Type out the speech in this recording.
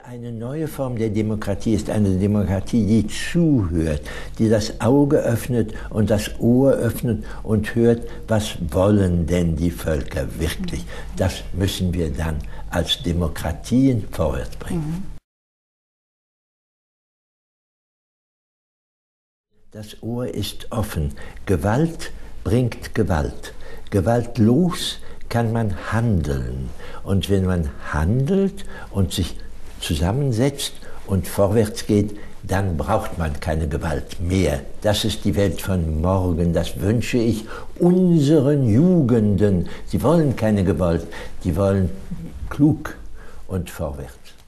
Eine neue Form der Demokratie ist eine Demokratie, die zuhört, die das Auge öffnet und das Ohr öffnet und hört, was wollen denn die Völker wirklich. Das müssen wir dann als Demokratien vorwärts bringen. Das Ohr ist offen. Gewalt bringt Gewalt. Gewaltlos kann man handeln. Und wenn man handelt und sich zusammensetzt und vorwärts geht, dann braucht man keine Gewalt mehr. Das ist die Welt von morgen. Das wünsche ich unseren Jugenden. Sie wollen keine Gewalt, die wollen klug und vorwärts.